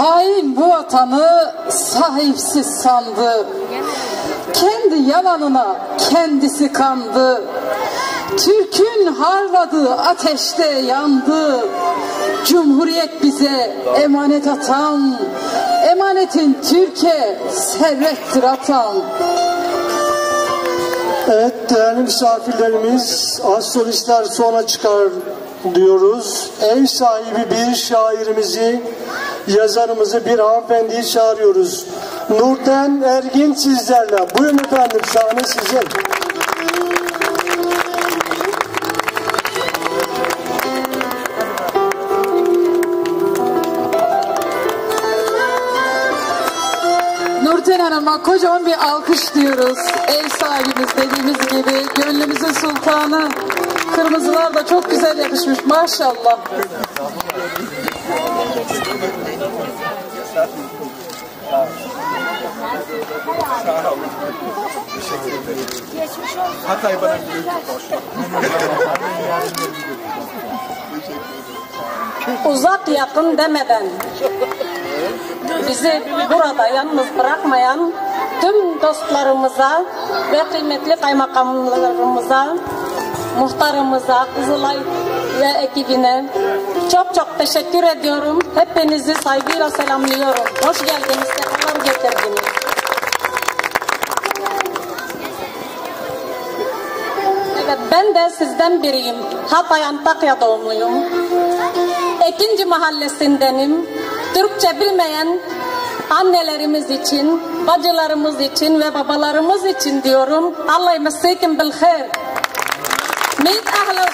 Hain bu vatanı sahipsiz sandı. Kendi yalanına kendisi kandı. Türk'ün harladığı ateşte yandı. Cumhuriyet bize emanet atan, emanetin Türkiye servettir atan. Evet değerli misafirlerimiz, az solistler sonra çıkar diyoruz. Ev sahibi bir şairimizi, yazarımızı bir hanımefendiyi çağırıyoruz. Nurten Ergin sizlerle. Buyurun efendim sahne sizin. Nurten Hanım'a kocaman bir alkış diyoruz. Ev sahibimiz dediğimiz gibi gönlümüzün sultanı. Kırmızılar da çok güzel yakışmış maşallah. Hatay bana uzak yakın demeden bizi burada yalnız bırakmayan tüm dostlarımıza ve kıymetli kaymakamlarımıza, muhtarımıza, Kızılay ve ekibine çok çok teşekkür ediyorum. Hepinizi saygıyla selamlıyorum. Hoş geldiniz, sefalar getirdiniz. Evet, ben de sizden biriyim. Hatay Antakya doğumluyum. Ekinci mahallesindenim. Türkçe bilmeyen annelerimiz için, bacılarımız için ve babalarımız için diyorum. Allah yemessikim bil khair. Meyt ahla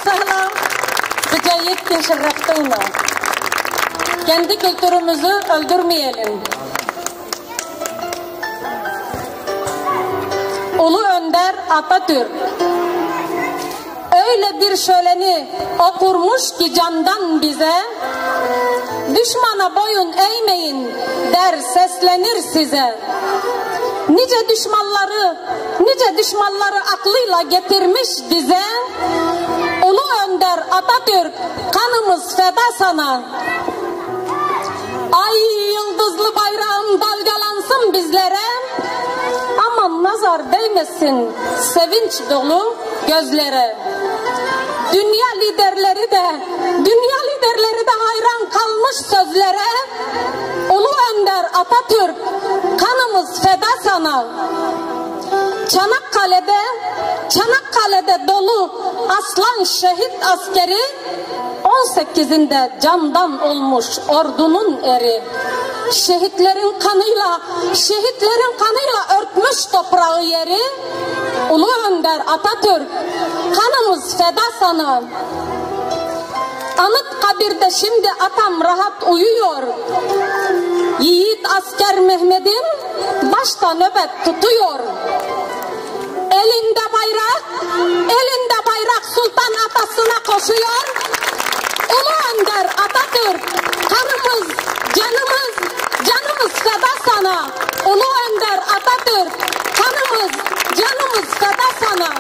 bicayettin şerrefteyna. Kendi kültürümüzü öldürmeyelim. Ulu Önder Atatürk öyle bir şöleni okurmuş ki candan bize düşmana boyun eğmeyin der seslenir size nice düşmanları nice düşmanları aklıyla getirmiş dize Ulu Önder Atatürk kanımız feda sana. Ay yıldızlı bayrağın dalgalansın bizlere. Aman nazar değmesin sevinç dolu gözlere. Dünya liderleri de dünya liderleri de hayran kalmış sözlere. Ulu Önder Atatürk kanımız feda sana Çanakkale'de Çanakkale'de dolu aslan şehit askeri 18'inde candan olmuş ordunun eri. Şehitlerin kanıyla şehitlerin kanıyla örtmüş toprağı yeri Ulu Önder Atatürk. Kanımız feda sana. Anıt kabirde şimdi atam rahat uyuyor. Yiğit asker Mehmet'im başta nöbet tutuyor Elinde bayrak, elinde bayrak sultan atasına koşuyor Ulu Önder Atatürk kanımız, canımız, canımız feda sana Ulu Önder Atatürk kanımız, canımız feda sana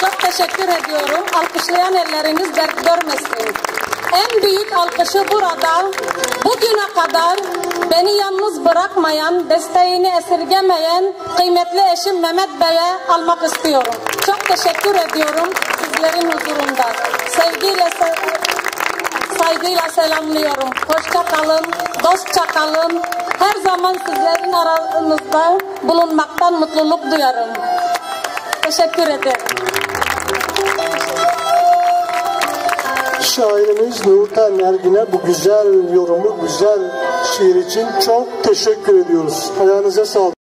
çok teşekkür ediyorum. Alkışlayan elleriniz dert görmesin. En büyük alkışı burada bugüne kadar beni yalnız bırakmayan, desteğini esirgemeyen kıymetli eşim Mehmet Bey'e almak istiyorum. Çok teşekkür ediyorum sizlerin huzurunda. Sevgiyle, saygıyla selamlıyorum. Hoşça kalın, dostça kalın. Her zaman sizlerin aranızda bulunmaktan mutluluk duyarım. Teşekkür ederim. Şairimiz Nurten Ergin'e bu güzel yorumu, güzel şiir için çok teşekkür ediyoruz. Ayağınıza sağlık.